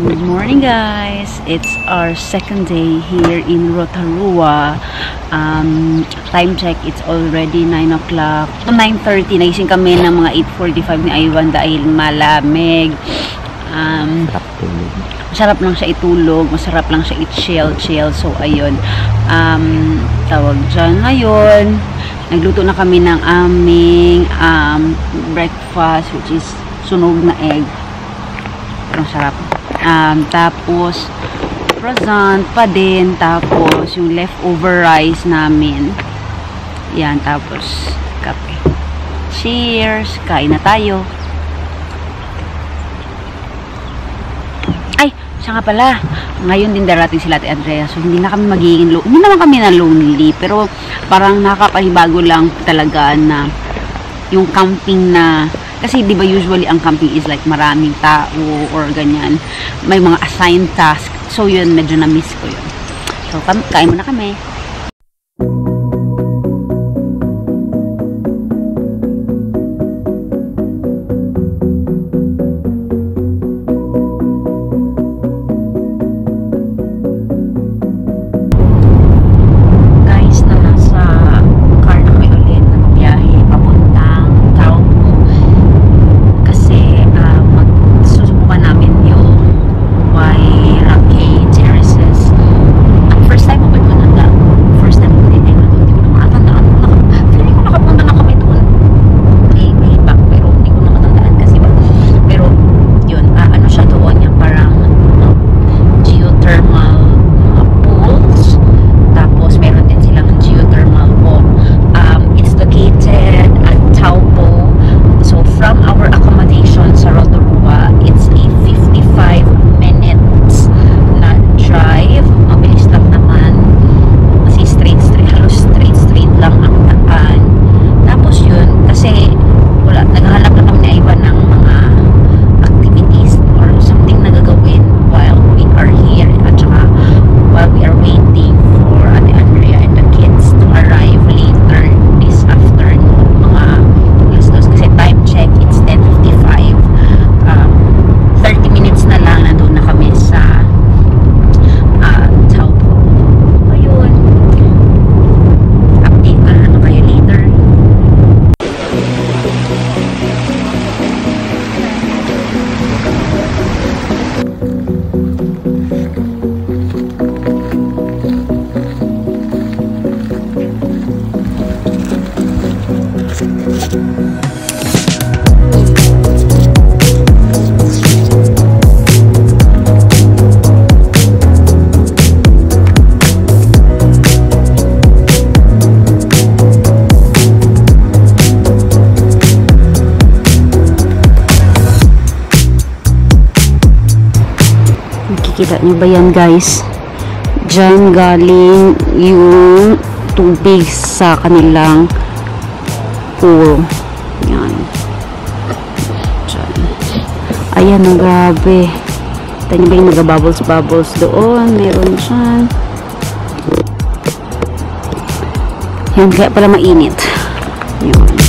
Good morning guys! It's our second day here in Rotorua. Um, time check, it's already 9 o'clock. 9.30, nagising kami ng mga 8.45 ni Ivan dahil malamig. Um, masarap lang siya itulog, masarap lang siya i-chill, chill. So, ayun. Um, tawag dyan. Ngayon, nagluto na kami ng aming um, breakfast, which is sunog na egg. Pero sarap. Um, tapos, croissant pa din. Tapos, yung leftover rice namin. Yan, tapos, kape. Cheers! Kain na tayo. Ay, siya nga pala. Ngayon din darating sila Ate Andrea. So, hindi na kami magiging Hindi naman kami na lonely. Pero, parang nakakapahibago lang talaga na yung camping na kasi di ba usually ang camping is like maraming tao or ganyan. May mga assigned task. So yun medyo na miss ko yun. So kain muna kami Nakikita niyo ba yan guys? Diyan galing yung tubig sa kanilang pool. Yan. Diyan. Ayan, ang grabe. Kita niyo ba yung nag-bubbles-bubbles doon? Meron dyan. Yan, kaya pala mainit. Yun.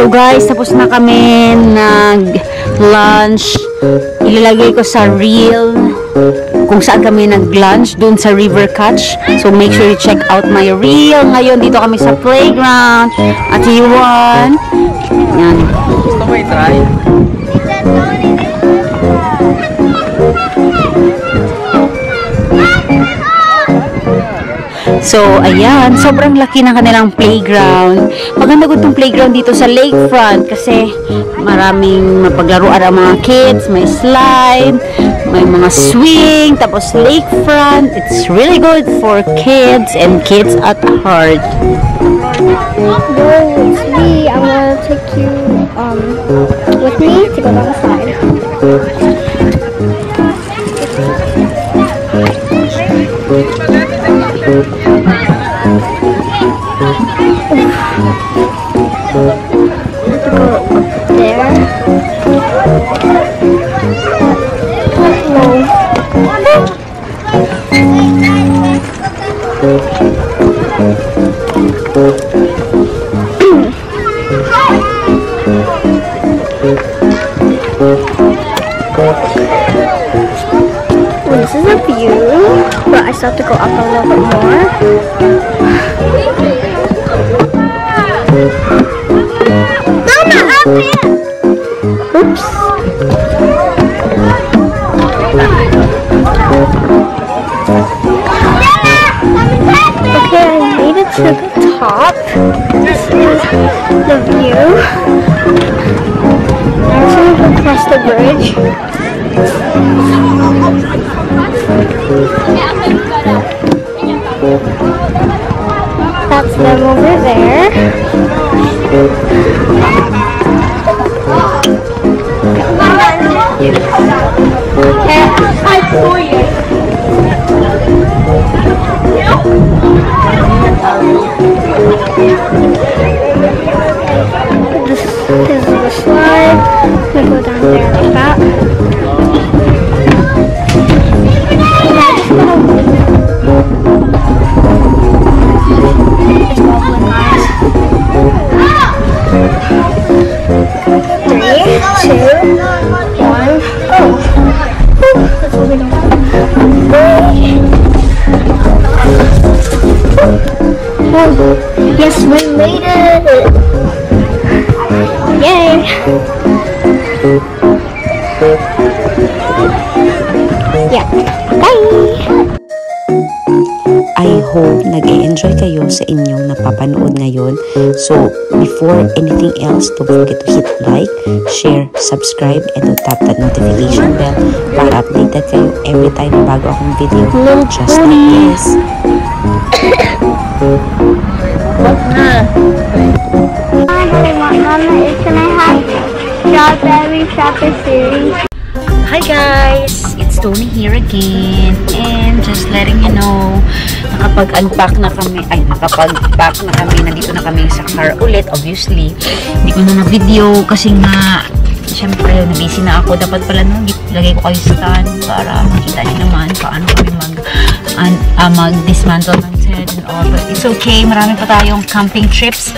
So guys, tapos na kami nag-lunch. Ilalagay ko sa reel kung saan kami nag-lunch dun sa River Catch. So make sure you check out my reel. Ngayon dito kami sa playground at Iwan. Yan. Gusto mo i-try? So, ayan, sobrang laki ng kanilang playground. Maganda ko itong playground dito sa lakefront kasi maraming mapaglaruan ang mga kids, may slide, may mga swing, tapos lakefront. It's really good for kids and kids at heart. Go with me. I'm gonna take you um with me to go down this is a view, but I still have to go up a little bit more. Okay, I made it to the top. This is the view. I'm going to go across the bridge. That's them over there. You. This is the slide. I'm go down there two, Yes, we made it! Yay! Yeah. Bye! I hope nag-enjoy kayo sa inyong napapanood ngayon. So, before anything else, don't forget to hit like, share, subscribe, and to tap that notification bell para updated kayo every time na bago akong video. Just like this. Mama, can I have strawberry shopper series? Tony here again. And just letting you know nakapag-unpack na kami. Ay nakapag-pack na kami. Nandito na kami sa car ulit obviously. Hindi ko na na-video kasi nga syempre busy na ako. Dapat pala no, lagay ko kayo sa stand para makita niyo naman paano kami mag an, ah, mag-dismantle ng tent and all. But it's okay. Marami pa tayong camping trips.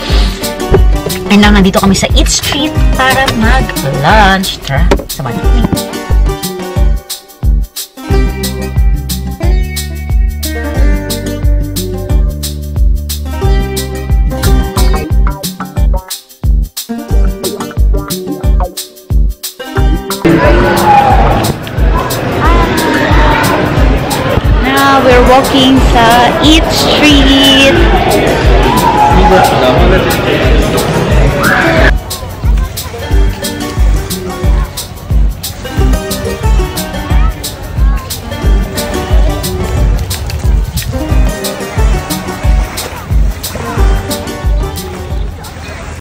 And lang nandito kami sa Eat Street para mag-lunch. Tara samahan niyo we're walking sa Eat Street.